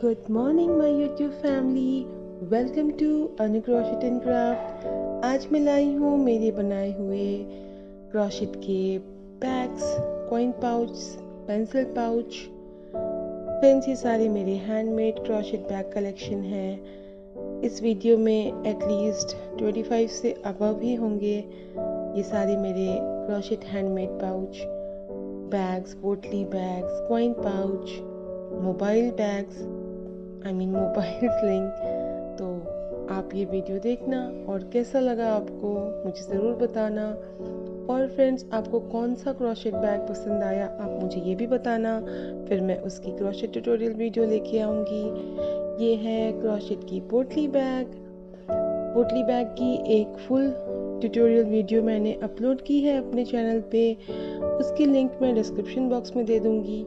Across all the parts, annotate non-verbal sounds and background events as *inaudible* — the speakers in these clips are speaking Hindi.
Good morning my YouTube family welcome to Anu and craft आज मैं लाई हूँ मेरे बनाए हुए क्रॉशेट के bags coin pouch pencil pouch friends ये सारे मेरे हैंडमेड क्रॉशेट बैग कलेक्शन है। इस वीडियो में एटलीस्ट 25 से अबव ही होंगे ये सारे मेरे क्रॉशेट हैंडमेड पाउच बैग्स पोटली bags coin pouch mobile bags I mean mobile sling आप ये वीडियो देखना और कैसा लगा आपको मुझे ज़रूर बताना। और फ्रेंड्स आपको कौन सा क्रॉशेट बैग पसंद आया, आप मुझे ये भी बताना। फिर मैं उसकी क्रॉशेट ट्यूटोरियल वीडियो लेके आऊँगी। ये है क्रॉशेट की पोटली बैग पोटली बैग की एक फुल ट्यूटोरियल वीडियो मैंने अपलोड की है अपने चैनल पे। उसकी लिंक मैं डिस्क्रिप्शन बॉक्स में दे दूँगी।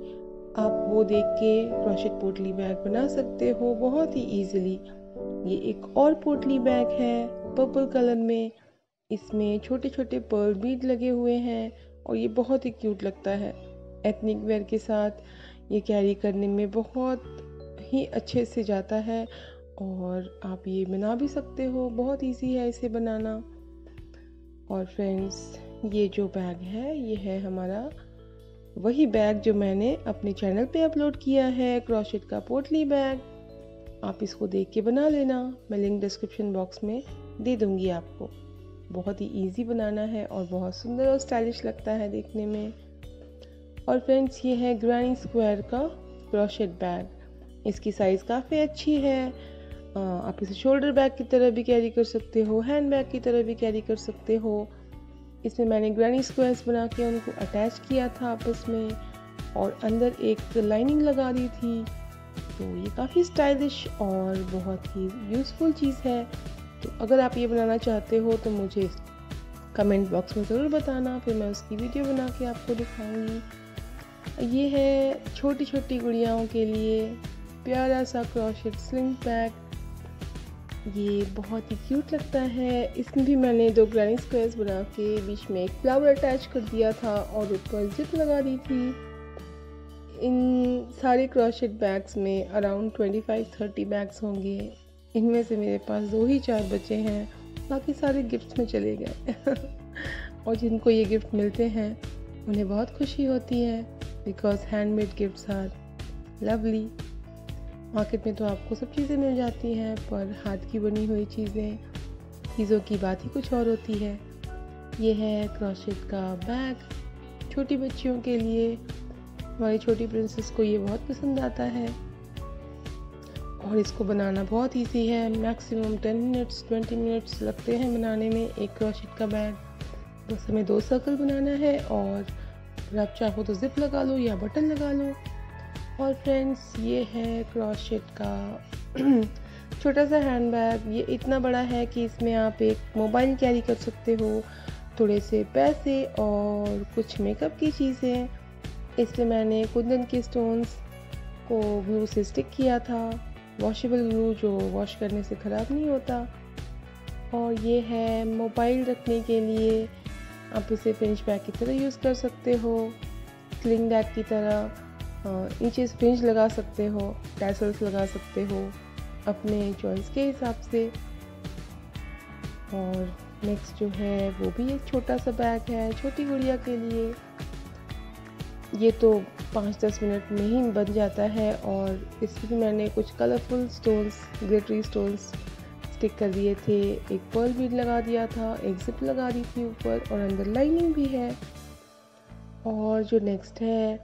आप वो देख के क्रोशेट पोटली बैग बना सकते हो बहुत ही इजीली ये एक और पोटली बैग है पर्पल कलर में। इसमें छोटे छोटे पर्ल बीड लगे हुए हैं और ये बहुत ही क्यूट लगता है। एथनिक वेयर के साथ ये कैरी करने में बहुत ही अच्छे से जाता है और आप ये बना भी सकते हो, बहुत इजी है इसे बनाना। और फ्रेंड्स ये जो बैग है, ये है हमारा वही बैग जो मैंने अपने चैनल पे अपलोड किया है क्रॉशेट का पोटली बैग आप इसको देख के बना लेना। मैं लिंक डिस्क्रिप्शन बॉक्स में दे दूँगी आपको। बहुत ही इजी बनाना है और बहुत सुंदर और स्टाइलिश लगता है देखने में। और फ्रेंड्स ये है ग्रैनी स्क्वायर का क्रॉशेट बैग इसकी साइज़ काफ़ी अच्छी है। आप इसे शोल्डर बैग की तरह भी कैरी कर सकते हो हैंड बैग की तरह भी कैरी कर सकते हो। इसमें मैंने ग्रैनी स्क्वायर्स बना के उनको अटैच किया था आपस में और अंदर एक लाइनिंग लगा दी थी। तो ये काफ़ी स्टाइलिश और बहुत ही यूज़फुल चीज़ है। तो अगर आप ये बनाना चाहते हो तो मुझे कमेंट बॉक्स में ज़रूर बताना, फिर मैं उसकी वीडियो बना के आपको दिखाऊँगी। ये है छोटी छोटी गुड़ियाओं के लिए प्यारा सा क्रॉशेट स्लिंग पैक ये बहुत ही क्यूट लगता है। इसमें भी मैंने दो ग्रैनी स्क्वायर्स बना के, बीच में एक फ्लावर अटैच कर दिया था और ऊपर जिप लगा दी थी। इन सारे क्रॉशेट बैग्स में अराउंड 25-30 बैग्स होंगे। इनमें से मेरे पास दो ही चार बचे हैं। बाकी सारे गिफ्ट्स में चले गए। *laughs* और जिनको ये गिफ्ट मिलते हैं, उन्हें बहुत खुशी होती है because handmade gifts are lovely market में तो आपको सब चीज़ें मिल जाती हैं, पर हाथ की बनी हुई चीज़ें, चीज़ों की बात ही कुछ और होती है। ये है क्रॉशेट का बैग छोटी बच्चियों के लिए। हमारी छोटी प्रिंसेस को ये बहुत पसंद आता है। और इसको बनाना बहुत इजी है। Maximum ten minutes twenty minutes लगते हैं बनाने में एक क्रॉशेट का बैग बस हमें दो सर्कल बनाना है और अगर आप चाहो तो जिप लगा लो या बटन लगा लो। और फ्रेंड्स ये है क्रॉशेट का *clears throat* छोटा सा हैंड बैग ये इतना बड़ा है कि इसमें आप एक मोबाइल कैरी कर सकते हो। थोड़े से पैसे और कुछ मेकअप की चीज़ें। इसमें मैंने कुंदन के स्टोन्स को ग्लू से स्टिक किया था। वॉशेबल ग्लू जो वॉश करने से ख़राब नहीं होता। और ये है मोबाइल रखने के लिए। आप इसे फिनिश बैग की तरह यूज़ कर सकते हो। स्लिंग बैग की तरह नीचे स्प्रिंज लगा सकते हो टैसल्स लगा सकते हो, अपने चॉइस के हिसाब से। और नेक्स्ट जो है, वो भी एक छोटा सा बैग है, छोटी गुड़िया के लिए। ये तो पाँच दस मिनट में ही बन जाता है और इसमें मैंने कुछ colourful stones glittery stones stick कर दिए थे। एक पर्ल बीड लगा दिया था, एक जिप लगा दी थी ऊपर और अंदर लाइनिंग भी है। और जो नेक्स्ट है,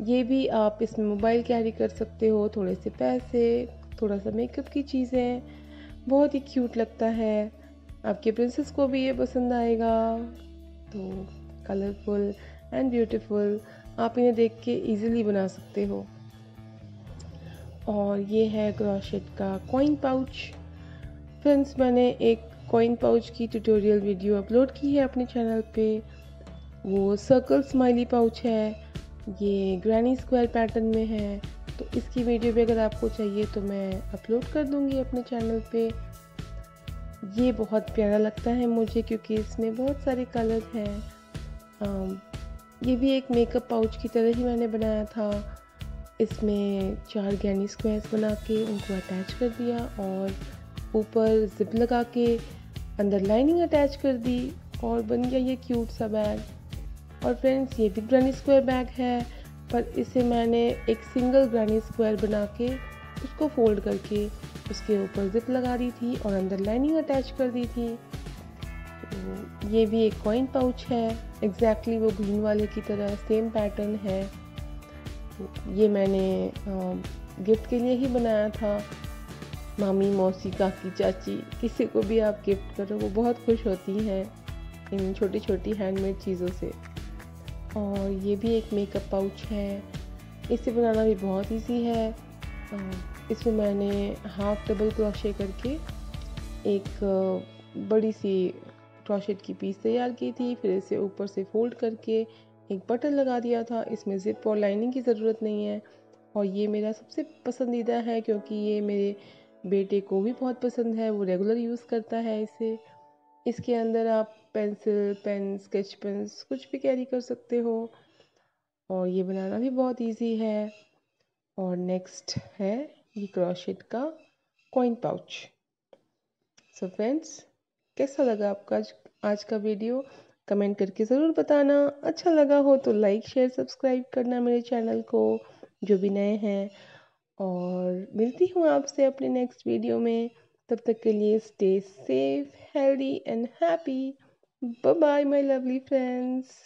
ये भी आप इसमें मोबाइल कैरी कर सकते हो, थोड़े से पैसे, थोड़ा सा मेकअप की चीज़ें। बहुत ही क्यूट लगता है। आपके प्रिंसेस को भी ये पसंद आएगा। तो कलरफुल एंड ब्यूटीफुल आप इन्हें देख के इजीली बना सकते हो। और ये है क्रॉशेट का कॉइन पाउच फ्रेंड्स मैंने एक कॉइन पाउच की ट्यूटोरियल वीडियो अपलोड की है अपने चैनल पे। वो सर्कल स्माइली पाउच है। ये ग्रैनी स्क्वायर पैटर्न में है। तो इसकी वीडियो भी अगर आपको चाहिए तो मैं अपलोड कर दूँगी अपने चैनल पे। ये बहुत प्यारा लगता है मुझे क्योंकि इसमें बहुत सारे कलर हैं। ये भी एक मेकअप पाउच की तरह ही मैंने बनाया था। इसमें चार गैनी स्क्वायर्स बना के उनको अटैच कर दिया और ऊपर जिप लगा के अंदर लाइनिंग अटैच कर दी और बन गया ये क्यूट सा बैग और फ्रेंड्स ये भी ग्रानी स्क्वायर बैग है, पर इसे मैंने एक सिंगल ग्रानी स्क्वायर बना के उसको फोल्ड करके उसके ऊपर जिप लगा दी थी और अंदर लाइनिंग अटैच कर दी थी। ये भी एक कॉइन पाउच है. एग्जैक्टली exactly वो ग्रीन वाले की तरह सेम पैटर्न है. ये मैंने गिफ्ट के लिए ही बनाया था. मामी, मौसी, काकी, चाची, किसी को भी आप गिफ्ट करो, वो बहुत खुश होती हैं इन छोटी छोटी हैंडमेड चीज़ों से. और ये भी एक मेकअप पाउच है. इसे बनाना भी बहुत इजी है. इसमें मैंने हाफ़ डबल क्रोशे करके एक बड़ी सी क्रोशेट की पीस तैयार की थी, फिर इसे ऊपर से फोल्ड करके एक बटन लगा दिया था। इसमें ज़िप और लाइनिंग की ज़रूरत नहीं है। और ये मेरा सबसे पसंदीदा है, क्योंकि ये मेरे बेटे को भी बहुत पसंद है। वो रेगुलर यूज़ करता है इसे। इसके अंदर आप पेंसिल, पेन, स्केच पेन्स कुछ भी कैरी कर सकते हो। और ये बनाना भी बहुत इजी है। और नेक्स्ट है, ये क्रोशेट का कॉइन पाउच। सो फ्रेंड्स कैसा लगा आपका आज आज का वीडियो? कमेंट करके ज़रूर बताना। अच्छा लगा हो तो लाइक, शेयर, सब्सक्राइब करना मेरे चैनल को, जो भी नए हैं। और मिलती हूँ आपसे अपने नेक्स्ट वीडियो में। तब तक के लिए stay safe healthy and happy bye bye my lovely friends